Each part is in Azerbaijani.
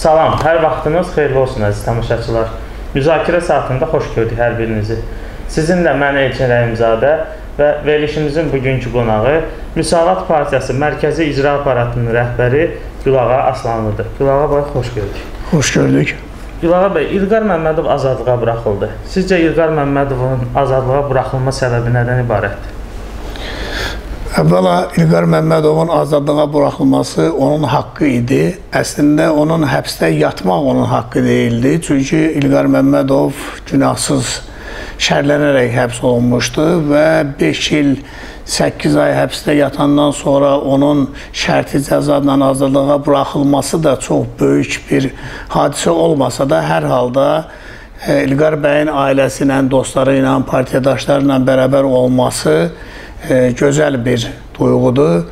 Salam, hər vaxtınız xeyirli olsun əziz tamaşaçılar. Müzakirə saatında xoş gördük hər birinizi. Sizinlə mən Elçin Rəhimzadə və verilişimizin bugünkü qonağı Müsavat Partiyası Mərkəzi İcra Aparatının rəhbəri Gülağa Aslanlıdır. Gülağa bəy, xoş gördük. Xoş gördük. Gülağa bəy, İlqar Məmmədov azadlığa buraxıldı. Sizcə İlqar Məmmədovun azadlığa buraxılma səbəbi nədən ibarətdir? Əvvəla İlqar Məmmədovun azadlığa buraxılması onun haqqı idi. Əslində onun həbsdə yatmaq onun haqqı deyildi. Çünki İlqar Məmmədov günahsız şərlənərək həbs olunmuşdu və 5 il 8 ay həbsdə yatandan sonra onun şərti cəzadan azadlığa buraxılması da çox böyük bir hadisə olmasa da hər halda e, İlqar bəyin ailəsi ilə, dostları ilə, partiyadaşları ilə bərabər olması gözəl bir duyğudur.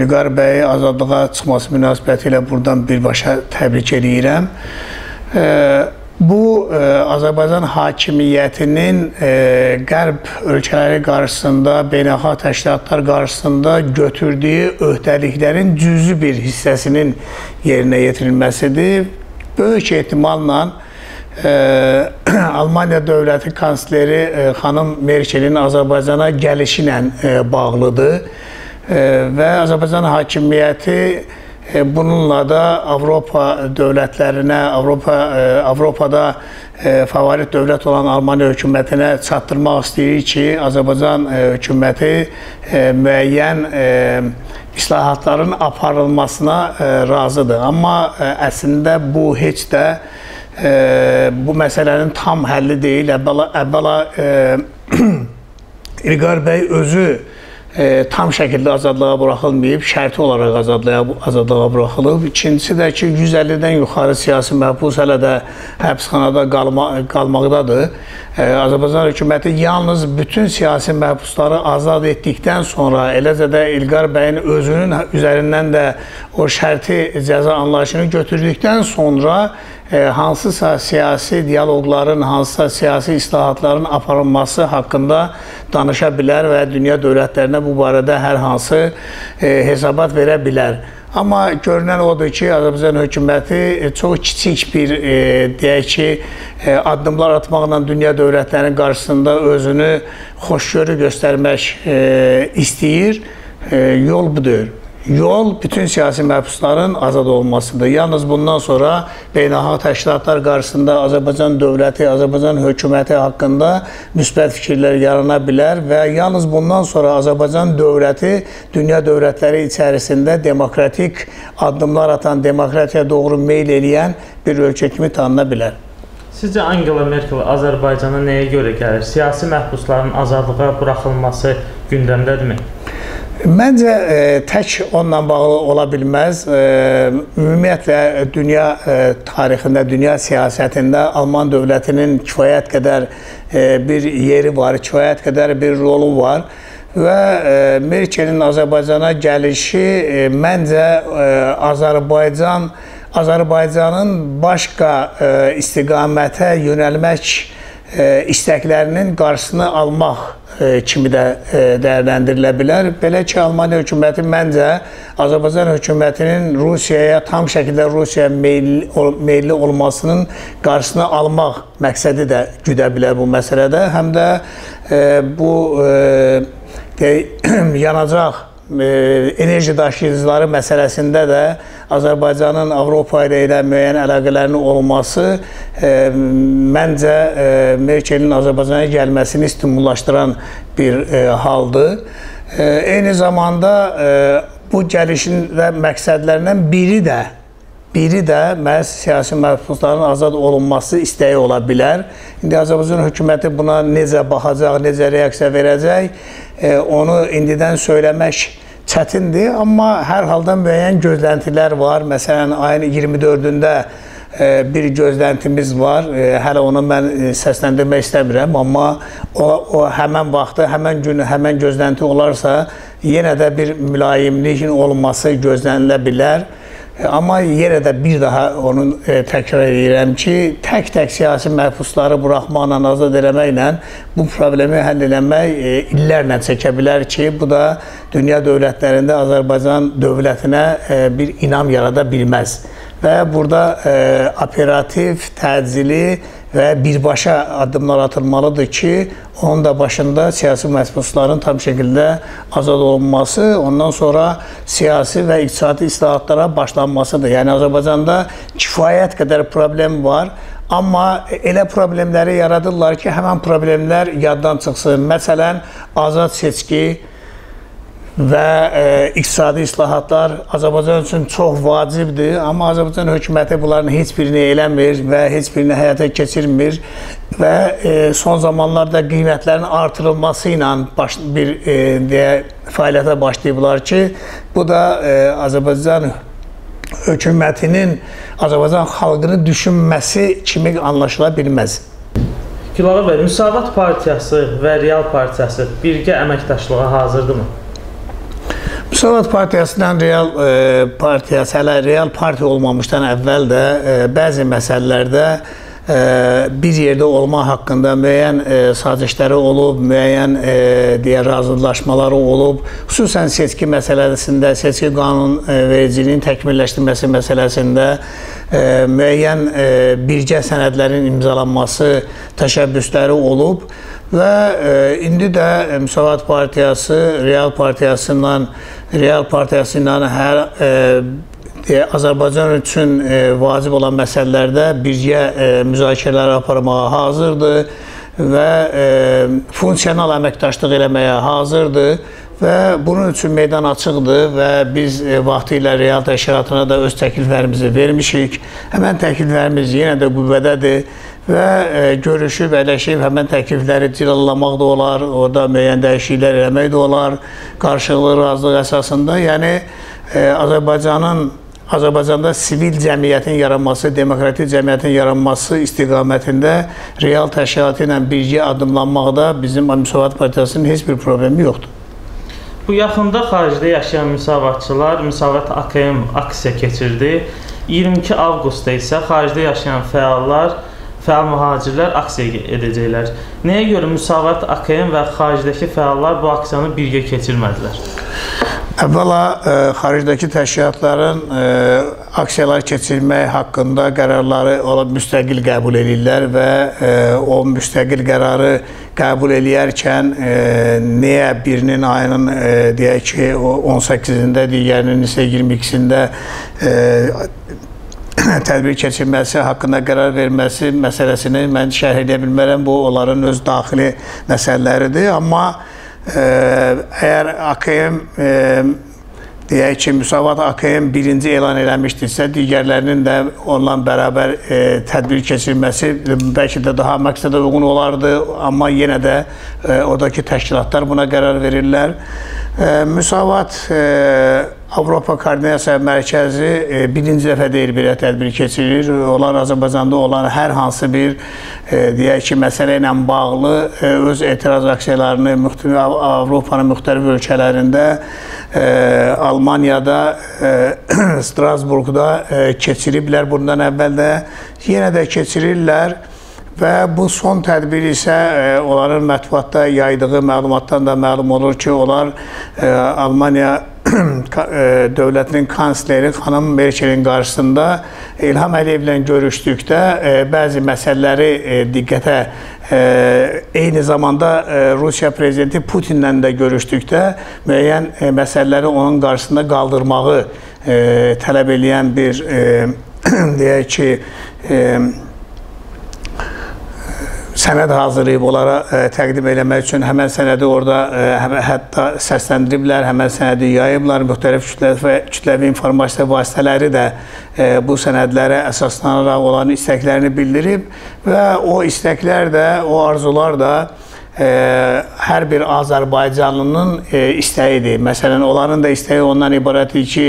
İlqar bəyi azadlığa çıxması münasibətilə buradan birbaşa təbrik edirəm. Bu e, Azərbaycan hakimiyyətinin e, qərb ölkələri qarşısında, beynəlxalq təşkilatlar qarşısında götürdüyü öhdəliklərin cüzi bir hissəsinin yerinə yetirilməsidir. Böyük ehtimalla Almaniya dövləti kansleri e, xanım Merkelin Azərbaycana gəlişi ilə e, bağlıdır və Azərbaycan hakimiyyəti e, bununla da Avropa dövlətlərinə, Avropa Avropada favorit dövlət olan Almaniya hökumətinə çatdırmaq istəyir ki, Azərbaycan hökuməti müəyyən islahatların aparılmasına razıdır. Amma əslində bu heç də e, bu məsələnin tam həlli deyil. Əvvəla, əvvəla İlqar bəy özü e, tam şəkildə azadlığa buraxılmayıb, şərti olaraq azadlığa, azadlığa buraxılıb. İkincisi də ki, 150-dən yuxarı siyasi məhbus hələ də həbsxanada qalma, qalmaqdadır. E, Azərbaycan hökuməti yalnız bütün siyasi məhbusları azad etdikdən sonra, eləcə də İlqar bəyin özünün üzərindən də o şərti cəza anlayışını götürdükdən sonra hansısa siyasi dialoqların, hansısa siyasi islahatların aparılması haqqında danışa bilər və dünya dövlətlərinə bu barədə hər hansı hesabat verə bilər. Amma görünən odur ki, Azərbaycan hökuməti çox kiçik bir, e, deyək ki, e, addımlar atmaqla dünya dövlətlərinin qarşısında özünü xoşgörü göstərmək e, istəyir. E, yol budur. Yol bütün siyasi məhbusların azad olmasıdır. Yalnız bundan sonra beynəlxalq təşkilatlar qarşısında Azərbaycan dövləti, Azərbaycan hökuməti haqqında müsbət fikirlər yarana bilər və yalnız bundan sonra Azərbaycan dövləti dünya dövlətləri içərisində demokratik addımlar atan, demokratiyaya doğru meyl eləyən bir ölkə kimi tanına bilər. Sizcə Angela Merkel Azərbaycana nəyə görə gəlir? Siyasi məhbusların azadlığa buraxılması gündəmdədirmi? Məncə e, tək onunla bağlı ola bilməz. E, ümumiyyətlə dünya e, tarixində, dünya siyasətində Alman dövlətinin kifayət qədər e, bir yeri var, kifayət qədər bir rolu var və e, Merkelin Azərbaycana gəlişi e, məncə e, Azərbaycan Azərbaycanın başqa e, istiqamətə yönəlmək istəklərinin qarşısını almaq E, kimi də e, dəyərləndirilə bilər. Belə ki, Almaniya hökuməti məncə Azərbaycan hökumətinin Rusiyaya tam şəkildə Rusiya meyilli, meyilli olmasının qarşısını almaq məqsədi də güdə bilər bu məsələdə. Həm də e, bu yanacaq enerji daşıyıcıları məsələsində də Azərbaycanın Avropa ilə elə müəyyən əlaqələrinin olması e, məncə e, Merkelin Azərbaycana gəlməsini stimullaşdıran bir e, haldır. E, eyni zamanda e, bu gəlişin və məqsədlərindən biri də Biri də məhz siyasi məhbusların azad olunması istəyi ola bilər. İndi Azərbaycan hökuməti buna necə baxacaq, necə reaksiya verəcək, e, onu indidən söyləmək çətindir, amma hər halda müəyyən gözləntilər var. Məsələn, ayın 24-də e, bir gözləntimiz var. E, hələ onu mən səsləndirmək istəmirəm, amma o, o həmən vaxtı, həmən gün, həmən gözlənti olarsa, yenə də bir mülayimliyin olması gözlənilə bilər. Amma yenə də bir daha onu e, təkrar edirəm ki, tək-tək siyasi məhbusları buraxmaqla, azad eləməklə bu problemi həll eləmək e, illərlə çəkə bilər ki, bu da dünya dövlətlərində Azərbaycan dövlətinə e, bir inam yarada bilməz. və burada e, operativ, təcili və birbaşa addımlar atılmalıdır ki, onun da başında siyasi məhbusların tam şəkildə azad olunması, ondan sonra siyasi və iqtisadi islahatlara başlanmasıdır. Yəni Azərbaycanda kifayət qədər problem var. Amma elə problemləri yaradırlar ki, həmən problemlər yaddan çıxsın. Məsələn, azad seçki, və e, iqtisadi islahatlar Azərbaycan üçün çox vacibdir, amma Azərbaycan hökuməti bunların heç birini eləmir və heç birini həyata keçirmir və e, son zamanlarda qiymətlərin artırılması ilə baş, bir e, deyə fəaliyyətə başlayıblar ki, bu da e, Azərbaycan hökumətinin Azərbaycan xalqını düşünməsi kimi anlaşıla bilməz. Gülağa bəy, Müsavat Partiyası və Real Partiyası birgə əməkdaşlığa hazırdırmı? Müsavat Partiyasından Real e, Partiyası hələ Real Partiya olmamışdan əvvəl də e, bəzi məsələlərdə e, bir yerdə olma haqqında müəyyən e, sazişləri olub, müəyyən e, deyə razılaşmaları olub. Xüsusən seçki məsələsində, seçki qanun e, təkmilləşdirilməsi məsələsində e, müəyyən e, birgə sənədlərin imzalanması təşəbbüsləri olub və e, indi də Müsavat Partiyası Real Partiyasından Real Partiyası ilə hər e, Azərbaycan üçün e, vacib olan məsələlərdə birgə e, müzakirələr aparmağa hazırdır və e, funksional əməkdaşlıq eləməyə hazırdır və bunun üçün meydan açıqdır və biz e, vaxtı ilə real təşkilatına da öz təkliflərimizi vermişik. Həmən təkliflərimiz yenə də qüvvədədir və e, görüşüb, ələşib həmən təklifləri cilalamaq da olar, orada müəyyən dəyişikliklər eləmək də olar, qarşılıqlı razılıq əsasında. Yəni e, Azərbaycanın Azərbaycanda sivil cəmiyyətin yaranması, demokratik cəmiyyətin yaranması istiqamətində real təşkilatı ilə birgə addımlanmaqda bizim Müsavat Partiyasının heç bir problemi yoxdur. Bu yaxında xaricdə yaşayan müsavatçılar Müsavat AKM aksiya keçirdi. 22 avqustda isə xaricdə yaşayan fəallar fəal mühacirlər aksiya edəcəklər. Nəyə görə Müsavat AKM və xaricdəki fəallar bu aksiyanı birgə keçirmədilər? Əvvəla ə, e, xaricdəki təşkilatların ə, e, aksiyalar keçirmək haqqında qərarları olub müstəqil qəbul edirlər və ə, e, o müstəqil qərarı qəbul eləyərkən ə, niyə birinin ayının ə, deyək ki, 18-də, digərinin isə 22-sində tədbir keçirilməsi haqqında qərar verməsi məsələsini mən şərh edə bilmərəm. Bu onların öz daxili məsələləridir. Amma ə, əgər AKM ə, deyək ki, Müsavat AKM birinci elan eləmişdirsə, digərlərinin də onunla bərabər e, tədbir keçirilməsi bəlkə də daha məqsədə uyğun olardı, amma yenə də e, oradakı təşkilatlar buna qərar verirlər. E, Müsavat e, Avropa Koordinasiya Mərkəzi e, birinci dəfə deyil belə tədbir keçirir. Onlar Azərbaycanda olan hər hansı bir e, deyək ki, məsələ ilə bağlı e, öz etiraz aksiyalarını müxtəlif Avropanın müxtəlif ölkələrində, Almaniyada, Strasburqda keçiriblər bundan əvvəl də, yenə də keçirirlər. Və bu son tədbir isə onların mətbuatda yaydığı məlumatdan da məlum olur ki, onlar Almaniya E, dövlətinin kansleri xanım Merkelin qarşısında İlham Əliyevlə görüşdükdə e, bəzi məsələləri e, diqqətə eyni zamanda Rusiya prezidenti Putinlə də görüşdükdə müəyyən məsələləri onun qarşısında qaldırmağı tələb eləyən bir deyək ki, sənəd hazırlayıb onlara ə, e, təqdim eləmək üçün həmən sənədi orada ə, e, hə, hətta səsləndiriblər, həmən sənədi yayıblar. Müxtəlif kütləvi, kütləvi informasiya vasitələri də ə, e, bu sənədlərə əsaslanaraq olan istəklərini bildirib və o istəklər də, o arzular da ə, hər bir Azərbaycanlının ə, istəyidir. Məsələn, onların da istəyi ondan ibarətdir ki,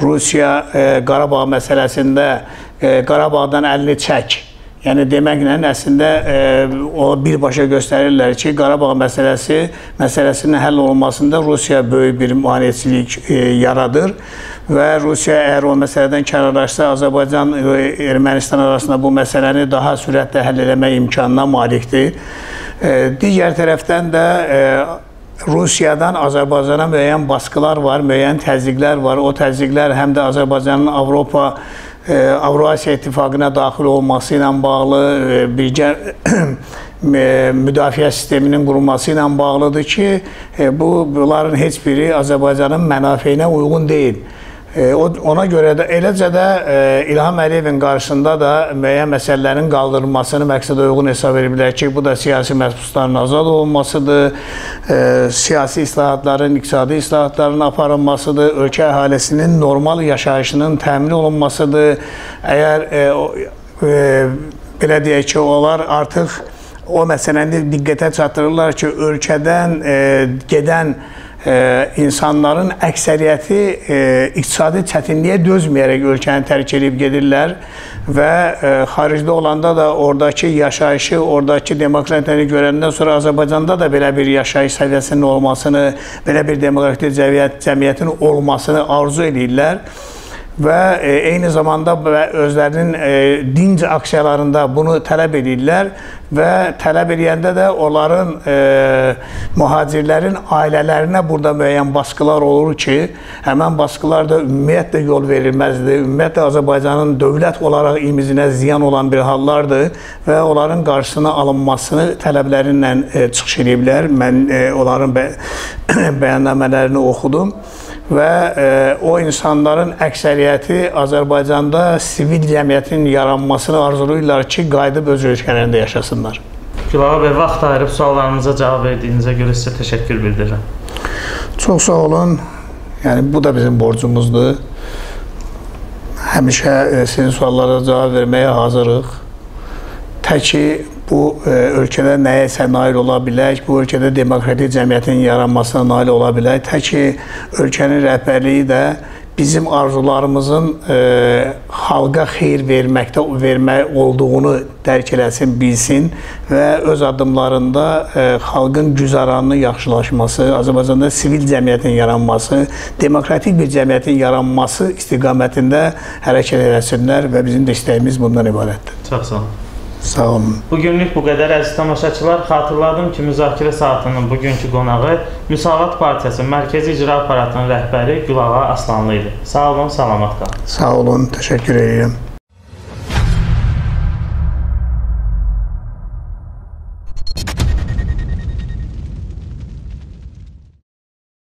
Rusiya ə, Qarabağ məsələsində ə, Qarabağdan əlini çək Yəni deməklə əslində e, o birbaşa göstərirlər ki, Qarabağ məsələsi məsələsinin həll olunmasında Rusiya böyük bir maneəçilik e, yaradır və Rusiya əgər o məsələdən kənarlaşsa, Azərbaycan və Ermənistan arasında bu məsələni daha sürətlə həll etmək imkanına malikdir. E, digər tərəfdən də e, Rusiyadan Azərbaycana müəyyən baskılar var, müəyyən təzyiqlər var. O təzyiqlər həm də Azərbaycanın Avropa Avrasiya İttifaqına daxil olması ilə bağlı, e, birgə müdafiə sisteminin qurulması ilə bağlıdır ki, e, bu bunların heç biri Azərbaycanın mənafeyinə uyğun deyil. Ona görə də eləcə də İlham Əliyevin qarşısında da müəyyən məsələlərin qaldırılmasını məqsədə uyğun hesab edə bilər ki, bu da siyasi məhbusların azad olunmasıdır, siyasi islahatların, iqtisadi islahatların aparılmasıdır, ölkə əhalisinin normal yaşayışının təmin olunmasıdır. Əgər belə deyək ki, onlar artıq o məsələni diqqətə çatdırırlar ki, ölkədən gedən insanların əksəriyyəti e, iqtisadi çətinliyə dözməyərək ölkəni tərk edib gedirlər və e, xaricdə olanda da oradakı yaşayışı, oradakı demokratiyəni görəndən sonra Azərbaycanda da belə bir yaşayış səviyyəsinin olmasını, belə bir demokratik cəmiyyət, cəmiyyətin olmasını arzu edirlər və e, eyni zamanda özlərinin e, dinc aksiyalarında bunu tələb edirlər və tələb edəndə də onların e, mühacirlərin ailələrinə burada müəyyən baskılar olur ki, həmən baskılar da ümumiyyətlə yol verilməzdir. Ümumiyyətlə Azərbaycanın dövlət olaraq imizinə ziyan olan bir hallardır və onların qarşısına alınmasını tələblərinlə çıxış ediblər. Mən onların bə bəyannamələrini oxudum və e, o insanların əksəriyyəti Azərbaycanda sivil cəmiyyətin yaranmasını arzulayırlar ki, qayıdıb öz ölkələrində yaşasınlar. Gülağa bəy, vaxt ayırıb suallarımıza cavab verdiyinizə görə sizə təşəkkür bildirirəm. Çox sağ olun. Yəni bu da bizim borcumuzdur. Həmişə e, sizin suallara cavab verməyə hazırıq. Təki bu e, ölkədə nəyəsə nail ola bilək, bu ölkədə demokratik cəmiyyətin yaranmasına nail ola bilək. Tək ki, ölkənin rəhbərliyi də bizim arzularımızın e, xalqa xeyir verməkdə vermək olduğunu dərk eləsin, bilsin və öz addımlarında e, xalqın güzaranının yaxşılaşması, Azərbaycanda sivil cəmiyyətin yaranması, demokratik bir cəmiyyətin yaranması istiqamətində hərəkət eləsinlər və bizim də istəyimiz bundan ibarətdir. Çox sağ olun. Sağ olun. Bu günlük bu qədər əziz tamaşaçılar. Xatırladım ki, müzakirə saatının bugünkü qonağı Müsavat Partiyası Mərkəzi İcra Aparatının rəhbəri Gülağa Aslanlı idi. Sağ olun, salamat qalın. Sağ olun, təşəkkür edirəm.